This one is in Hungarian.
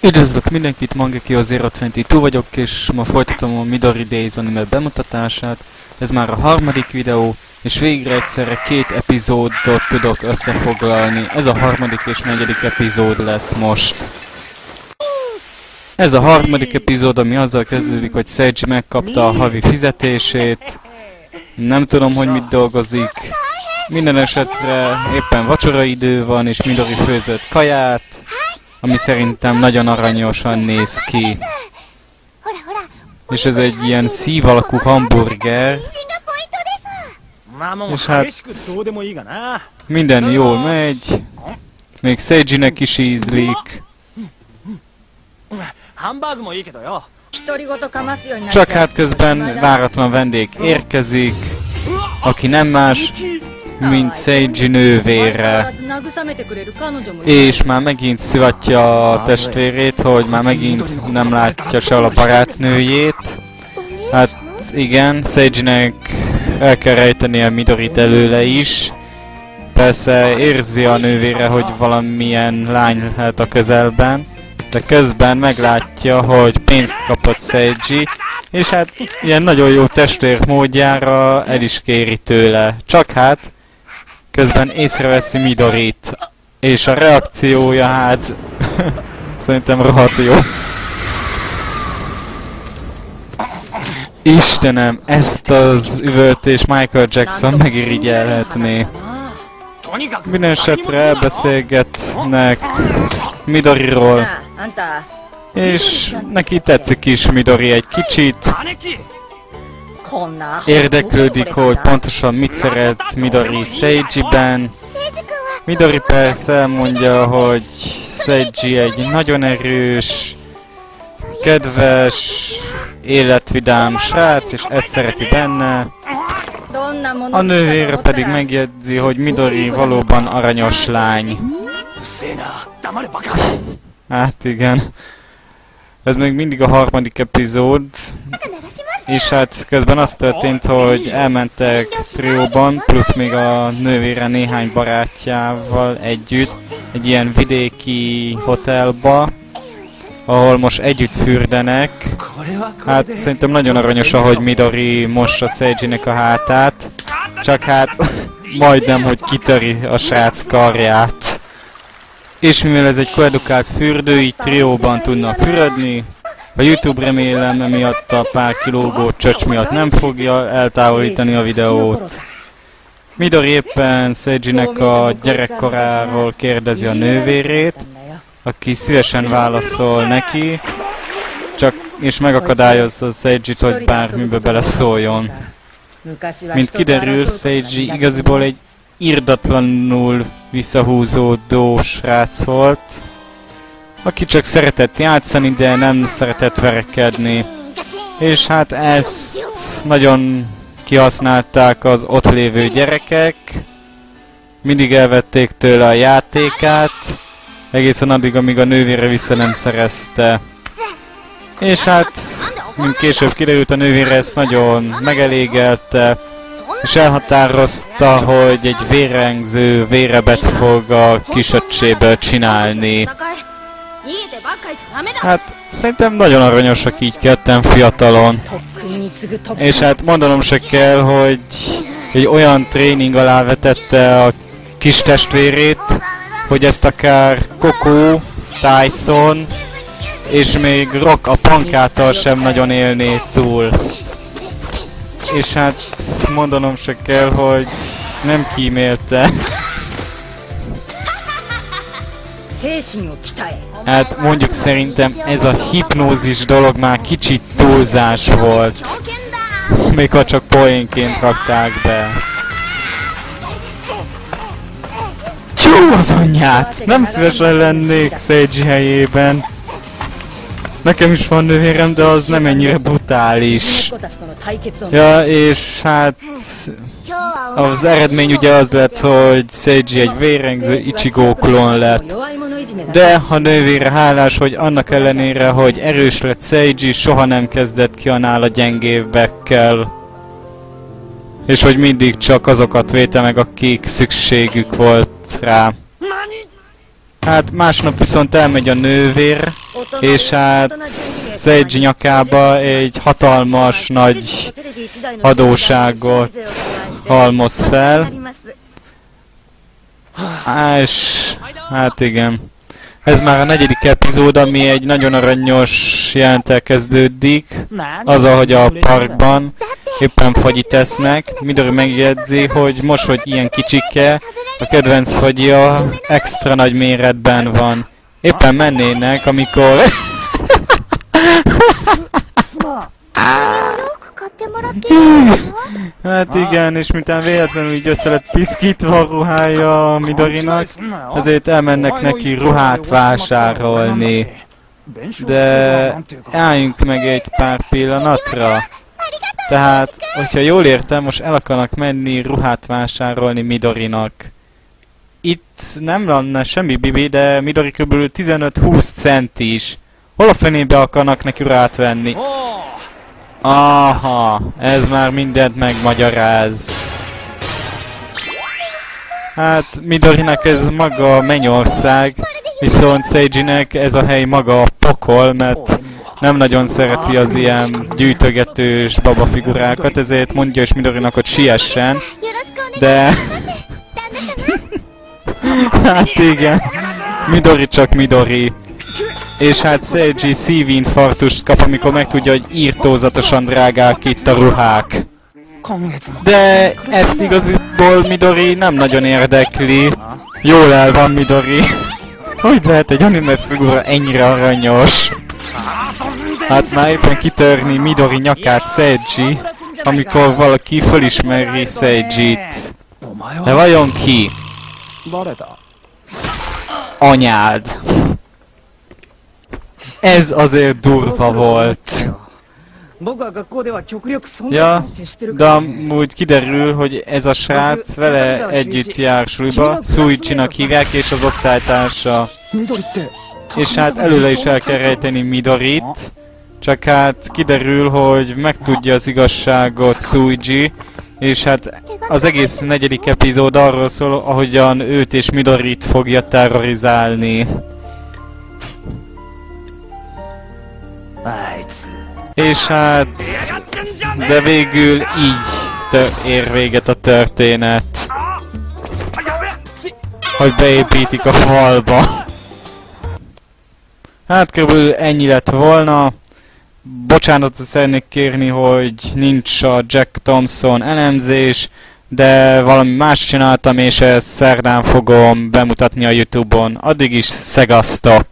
Üdvözlök mindenkit, Mangeki az 022 vagyok, és ma folytatom a Midori Days anime bemutatását. Ez már a harmadik videó, és végre egyszerre két epizódot tudok összefoglalni. Ez a harmadik és negyedik epizód lesz most. Ez a harmadik epizód, ami azzal kezdődik, hogy Seiji megkapta a havi fizetését. Nem tudom, hogy mit dolgozik. Minden esetre éppen vacsoraidő van, és Midori főzött kaját ami szerintem nagyon aranyosan néz ki. És ez egy ilyen szív alakú hamburger. És hát minden jól megy. Még Seiji-nek is ízlik. Csak hát közben váratlan vendég érkezik, aki nem más, mint Seiji nővére. És már megint szivatja a testvérét, hogy már megint nem látja se a barátnőjét. Hát igen, Seiji-nek el kell rejteni a Midorit előle is. Persze érzi a nővére, hogy valamilyen lány lehet a közelben. De közben meglátja, hogy pénzt kapott Seiji, és hát ilyen nagyon jó testvér módjára el is kéri tőle. Csak hát Közben észreveszi Midorit. És a reakciója hát... szerintem rohadt jó. Istenem, ezt az üvöltés Michael Jackson megirigyelhetné. Minden esetre elbeszélgetnek Midoriról. És neki tetszik is Midori egy kicsit. Érdeklődik, hogy pontosan mit szeret Midori Seiji-ben. Midori persze mondja, hogy Seiji egy nagyon erős, kedves, életvidám srác, és ezt szereti benne. A nővére pedig megjegyzi, hogy Midori valóban aranyos lány. Hát igen. Ez még mindig a harmadik epizód. És hát közben az történt, hogy elmentek trióban, plusz még a nővére néhány barátjával együtt egy ilyen vidéki hotelba, ahol most együtt fürdenek. Hát szerintem nagyon aranyos, ahogy Midori mossa Seiji-nek a hátát, csak hát majdnem, hogy kitöri a srác karját. És mivel ez egy koedukált fürdő, így trióban tudnak fürödni, a Youtube remélem emiatt a pár kilógó csöcs miatt nem fogja eltávolítani a videót. Midori éppen Seiji-nek a gyerekkoráról kérdezi a nővérét, aki szívesen válaszol neki, csak és megakadályozza Seiji-t, hogy bármibe beleszóljon. Mint kiderül, Seiji igaziból egy irdatlanul visszahúzódó srác volt, aki csak szeretett játszani, de nem szeretett verekedni. És hát ezt nagyon kihasználták az ott lévő gyerekek. Mindig elvették tőle a játékát, egészen addig, amíg a nővére vissza nem szerezte. És hát, mint később kiderült, a nővére ezt nagyon megelégelte, és elhatározta, hogy egy vérengző vérebet fog a kisöccséből csinálni. Hát szerintem nagyon aranyosak így ketten fiatalon. És hát mondanom se kell, hogy egy olyan tréning alá vetette a kis testvérét, hogy ezt akár Coco, Tyson és még Rock a pankáttal sem nagyon élné túl. És hát mondanom se kell, hogy nem kímélte. Hát mondjuk szerintem ez a hipnózis dolog már kicsit túlzás volt. Még ha csak poénként rakták be. Csú az anyját! Nem szívesen lennék Seiji helyében. Nekem is van nővérem, de az nem ennyire brutális. Ja, és hát... Az eredmény ugye az lett, hogy Seiji egy vérengző Ichigo klón lett. De a nővére hálás, hogy annak ellenére, hogy erős lett Seiji, soha nem kezdett ki a nála gyengébbekkel. És hogy mindig csak azokat véte meg, akik szükségük volt rá. Hát másnap viszont elmegy a nővér, és hát Seiji nyakába egy hatalmas nagy adóságot halmoz fel. És hát igen. Ez már a negyedik epizód, ami egy nagyon aranyos jelentel kezdődik. Az, ahogy a parkban éppen fagyi tesznek. Midori megjegyzi, hogy most, hogy ilyen kicsike, a kedvenc fagyja extra nagy méretben van. Éppen mennének, amikor... hát igen, és miután véletlenül így össze lett piszkítva a ruhája a Midorinak, ezért elmennek neki ruhát vásárolni. De álljunk meg egy pár pillanatra. Tehát, hogyha jól értem, most el akarnak menni ruhát vásárolni Midorinak. Itt nem lenne semmi bibi, de Midori kb. 15-20 cent is. Hol a fenébe akarnak neki ruhát venni? Aha, ez már mindent megmagyaráz. Hát, Midorinak ez maga a mennyország, viszont Seijinek ez a hely maga a pokol, mert nem nagyon szereti az ilyen gyűjtögetős babafigurákat, ezért mondja is Midorinak, hogy siessen, de... hát igen, Midori csak Midori. És hát Seiji szívinfarktust kap, amikor megtudja, hogy írtózatosan drágák itt a ruhák. De ezt igaziból Midori nem nagyon érdekli. Jól el van Midori. Hogy lehet egy anime figura ennyire aranyos? Hát már éppen kitörni Midori nyakát Seiji, amikor valaki felismeri Seiji-t. De vajon ki? Anyád. Ez azért durva volt. Ja, de amúgy kiderül, hogy ez a srác vele együtt jár suliba, Suichi-nak hívják, és az osztálytársa. És hát előle is el kell rejteni Midorit, csak hát kiderül, hogy megtudja az igazságot Suiji, és hát az egész negyedik epizód arról szól, ahogyan őt és Midorit fogja terrorizálni. És hát... De végül így ér véget a történet. Hogy beépítik a falba. Hát körülbelül ennyi lett volna. Bocsánatot szeretnék kérni, hogy nincs a Jack Thompson elemzés, de valami más csináltam, és ezt szerdán fogom bemutatni a Youtube-on. Addig is szegasztok!